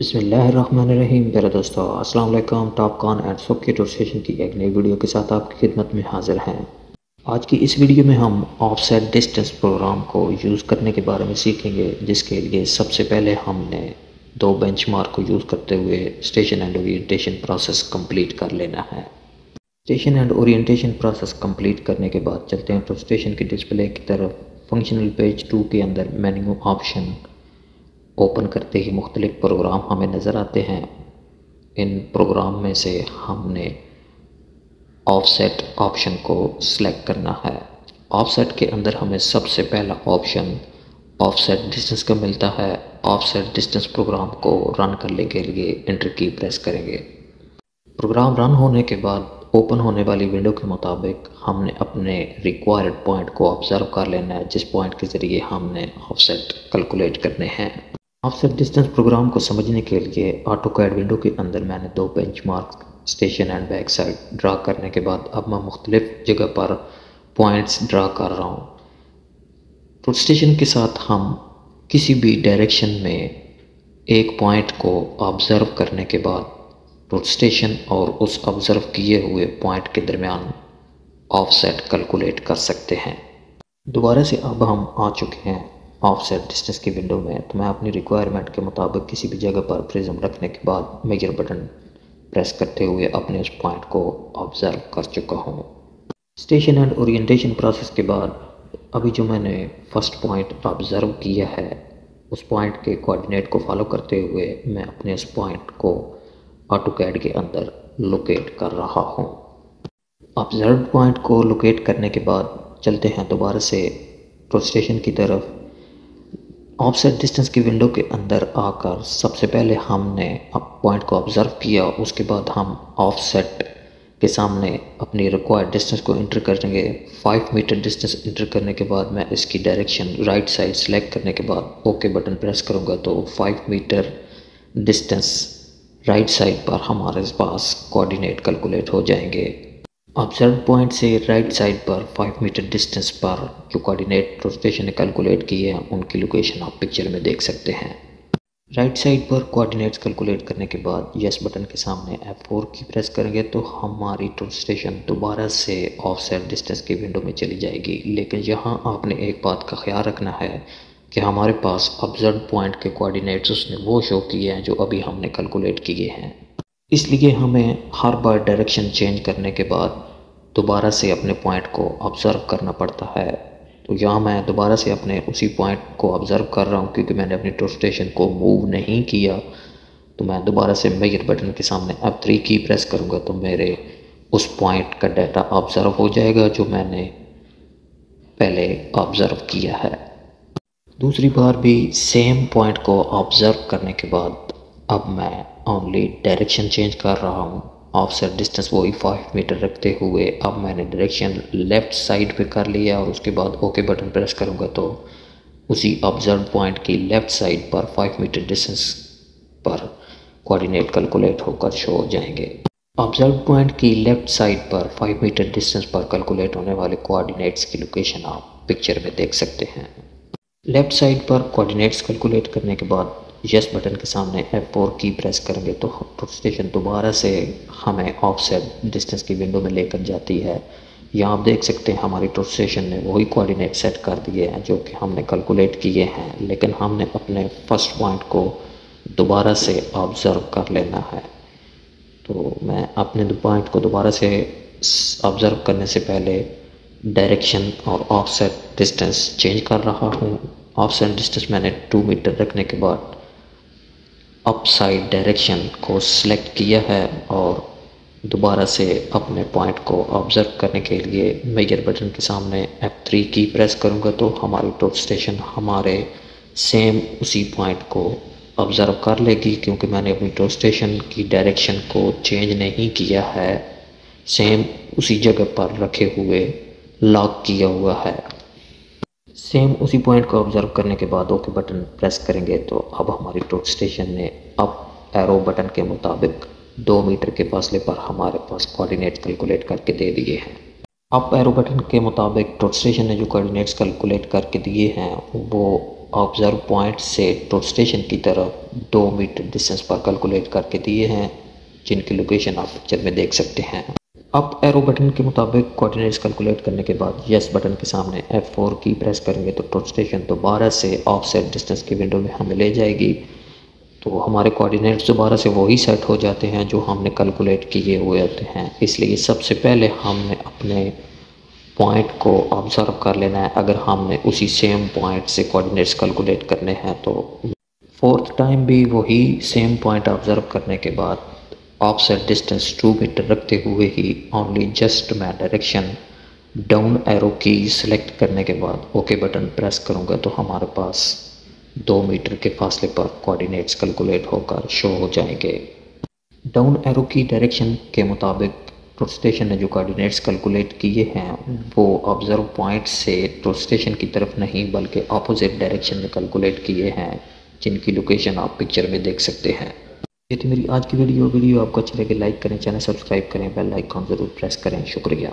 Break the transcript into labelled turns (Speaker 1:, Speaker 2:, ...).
Speaker 1: بسم اللہ الرحمن الرحیم میرے دوستو، السلام علیکم ٹاپ کان اینڈ سب کی ٹورسٹیشن کی ایک نئی ویڈیو کے ساتھ آپ کی خدمت میں حاضر ہیں۔ آج کی اس ویڈیو میں ہم آف سیٹ ڈسٹنس پروگرام کو یوز کرنے کے بارے میں سیکھیں گے، جس کے لیے سب سے پہلے ہم نے دو بینچ مارک کو یوز کرتے ہوئے station and orientation process complete کر لینا ہے۔ Station and orientation process complete کرنے کے بعد چلتے ہیں۔ ٹورسٹیشن کی ڈسپلے کی طرف فنکشنل پیج ٹو کے اندر مینیو آپشن اوپن کرتے ہی مختلف پروگرام ہمیں نظر آتے ہیں۔ ان پروگرام میں سے ہم نے آف سیٹ آپشن کو سلیکٹ کرنا ہے۔ آف سیٹ کے اندر ہمیں سب سے پہلا آپشن آف سیٹ ڈسٹنس کا ملتا ہے۔ آف سیٹ ڈسٹنس پروگرام کو رن کرنے کے لیے انٹر کی پریس کریں گے۔ پروگرام رن ہونے کے بعد اوپن ہونے والی ونڈو کے مطابق ہم نے اپنے ریکوائرڈ پوائنٹ کو آبزرو کر لینا ہے، جس پوائنٹ کے ذریعے ہم نے آف سیٹ کیلکولیٹ کرنے ہیں۔ آف سیٹ ڈسٹنس پروگرام کو سمجھنے کے لیے آٹو کیڈ ونڈو کے اندر میں نے دو benchmark station and back side draw کرنے کے بعد اب میں مختلف جگہ پر پوائنٹس ڈرا کر رہا ہوں۔ روڈ اسٹیشن کے ساتھ ہم کسی بھی ڈائریکشن میں ایک پوائنٹ کو آبزرو کرنے کے بعد روڈ اسٹیشن اور اس آبزرو کیے ہوئے پوائنٹ کے درمیان آف سیٹ کیلکولیٹ کر سکتے ہیں۔ دوبارہ سے اب ہم آ چکے ہیں۔ آف سیٹ ڈسٹنس کی ونڈو میں تو میں اپنی ریکوائرمنٹ کے مطابق کسی بھی جگہ پر پریزم رکھنے کے بعد میجر بٹن پریس کرتے ہوئے اپنے اس پوائنٹ کو آبزرو کر چکا ہوں۔ اسٹیشن اینڈ اورینٹیشن پروسیس کے بعد ابھی جو میں نے فرسٹ پوائنٹ آبزرو کیا ہے، اس پوائنٹ کے کوآڈینیٹ کو فالو کرتے ہوئے میں اپنے اس پوائنٹ کو آٹو کیڈ کے اندر لوکیٹ کر رہا ہوں۔ آبزروڈ پوائنٹ کو لوکیٹ کرنے کے بعد چلتے ہیں دوبارہ سے پروسٹیشن کی طرف۔ آف سیٹ ڈسٹنس کی ونڈو کے اندر آ کر سب سے پہلے ہم نے پوائنٹ کو آبزرو کیا، اس کے بعد ہم آف سیٹ کے سامنے اپنی ریکوائرڈ ڈسٹنس کو انٹر کریں گے۔ فائیو میٹر ڈسٹنس انٹر کرنے کے بعد میں اس کی ڈائریکشن رائٹ سائڈ سلیکٹ کرنے کے بعد اوکے بٹن پریس کروں گا تو five metre distance right side پر ہمارے پاس کوآڈینیٹ کیلکولیٹ ہو جائیں گے۔ آبزرو پوائنٹ سے رائٹ سائڈ پر 5 میٹر ڈسٹنس پر جو کوارڈینیٹ روٹیشن نے کیلکولیٹ کی ہے ان کی لوکیشن آپ پکچر میں دیکھ سکتے ہیں رائٹ سائڈ پر کوارڈینیٹس کیلکولیٹ کرنے کے بعد یس بٹن کے سامنے ایف فور کی پریس کریں گے تو ہماری ٹور دوبارہ سے آف سیٹ ڈسٹنس کی ونڈو میں چلی جائے گی لیکن یہاں آپ نے ایک بات کا خیال رکھنا ہے کہ ہمارے پاس آبزرو پوائنٹ کے کوارڈینیٹس اس نے وہ شو کیے ہیں جو ابھی ہم نے کیلکولیٹ کیے ہیں اس لیے ہمیں ہر بار ڈائریکشن چینج کرنے کے بعد دوبارہ سے اپنے پوائنٹ کو آبزرو کرنا پڑتا ہے۔ تو یہاں میں دوبارہ سے اپنے اسی پوائنٹ کو آبزرو کر رہا ہوں کیونکہ میں نے اپنی ٹور اسٹیشن کو موو نہیں کیا۔ تو میں دوبارہ سے میجر بٹن کے سامنے اب تھری کی پریس کروں گا تو میرے اس پوائنٹ کا ڈیٹا آبزرو ہو جائے گا جو میں نے پہلے آبزرو کیا ہے۔ دوسری بار بھی سیم پوائنٹ کو آبزرو کرنے کے بعد اب میں اونلی ڈائریکشن چینج کر رہا ہوں۔ آف سیٹ ڈسٹنس وہی فائیو میٹر رکھتے ہوئے اب میں نے ڈائریکشن لیفٹ سائڈ پہ کر لیا اور اس کے بعد اوکے بٹن پریس کروں گا تو اسی آبزرو پوائنٹ کی لیفٹ سائڈ پر فائیو میٹر ڈسٹنس پر کوآڈینیٹ کیلکولیٹ ہو کر شو ہو جائیں گے۔ آبزرو پوائنٹ کی لیفٹ سائڈ پر فائیو میٹر ڈسٹنس پر کیلکولیٹ ہونے والے کوآڈینیٹس کی لوکیشن آپ پکچر میں دیکھ سکتے ہیں۔ لیفٹ سائڈ پر کوآڈینیٹس کیلکولیٹ کرنے کے بعد یس بٹن کے سامنے ایف فور کی پریس کریں گے تو اسٹیشن دوبارہ سے ہمیں آف سیٹ ڈسٹنس کی ونڈو میں لے کر جاتی ہے۔ یہاں آپ دیکھ سکتے ہیں ہماری ٹور اسٹیشن نے وہی کوآڈینیٹ سیٹ کر دیے ہیں جو کہ ہم نے کیلکولیٹ کیے ہیں، لیکن ہم نے اپنے فرسٹ پوائنٹ کو دوبارہ سے آبزرو کر لینا ہے۔ تو میں اپنے پوائنٹ کو دوبارہ سے آبزرو کرنے سے پہلے ڈائریکشن اور آف سیٹ ڈسٹنس چینج کر رہا ہوں۔ آف سیٹ ڈسٹنس میں نے ٹو میٹر رکھنے کے بعد اپ سائڈ ڈائریکشن کو سلیکٹ کیا ہے اور دوبارہ سے اپنے پوائنٹ کو آبزرو کرنے کے لیے میجر بٹن کے سامنے ایپ تھری کی پریس کروں گا تو ہماری ٹوپ اسٹیشن ہمارے سیم اسی پوائنٹ کو آبزرو کر لے گی کیونکہ میں نے اپنی ٹوپ اسٹیشن کی ڈائریکشن کو چینج نہیں کیا ہے. سیم اسی جگہ پر رکھے ہوئے لاک کیا ہوا ہے. سیم اسی پوائنٹ کو آبزرو کرنے کے بعد اوکے بٹن پریس کریں گے تو اب ہماری ٹوٹ اسٹیشن نے اپ ایرو بٹن کے مطابق دو میٹر کے فاصلے پر ہمارے پاس کوآڈینیٹ کیلکولیٹ کر کے دے دیے ہیں اپ ایرو بٹن کے مطابق ٹوٹ اسٹیشن نے جو کوآڈینیٹس کیلکولیٹ کر کے دیے ہیں وہ آبزرو پوائنٹ سے ٹور سٹیشن کی طرف دو میٹر ڈسٹنس پر کلکولیٹ کر کے دیے ہیں جن کی لوکیشن آپ پکچر میں دیکھ سکتے ہیں اب ایرو بٹن کے مطابق کوارڈینیٹس کلکولیٹ کرنے کے بعد یس بٹن کے سامنے ایف فور کی پریس کریں گے تو ٹور سٹیشن دوبارہ سے آف سیٹ ڈسٹنس کی ونڈو میں ہمیں لے جائے گی۔ تو ہمارے کوارڈینیٹس دوبارہ سے وہی سیٹ ہو جاتے ہیں جو ہم نے کلکولیٹ کیے ہوئے ہوتے ہیں۔ اس لیے سب سے پہلے ہم نے اپنے پوائنٹ کو آبزرو کر لینا ہے۔ اگر ہم نے اسی سیم پوائنٹ سے کوارڈینیٹس کلکولیٹ کرنے ہیں تو فورتھ ٹائم بھی وہی سیم پوائنٹ آبزرو کرنے کے بعد offset distance two metre رکھتے ہوئے ہی اونلی جسٹ میں ڈائریکشن ڈاؤن ایرو کی سلیکٹ کرنے کے بعد اوکے بٹن پریس کروں گا تو ہمارے پاس دو میٹر کے فاصلے پر کوارڈینیٹس کلکولیٹ ہو کر شو ہو جائیں گے۔ ڈاؤن ایرو کی ڈائریکشن کے مطابق ٹور سٹیشن نے جو کوارڈینیٹس کلکولیٹ کیے ہیں وہ آبزرو پوائنٹ سے ٹور سٹیشن کی طرف نہیں بلکہ اپوزٹ ڈائریکشن میں کلکولیٹ کیے ہیں جن کی لوکیشن آپ پکچر میں دیکھ سکتے ہیں۔ یہ تھی میری آج کی ویڈیو ویڈیو آپ کو اچھے لگے لائک کریں، چینل سبسکرائب کریں بیل آئیکن ضرور پریس کریں، شکریہ۔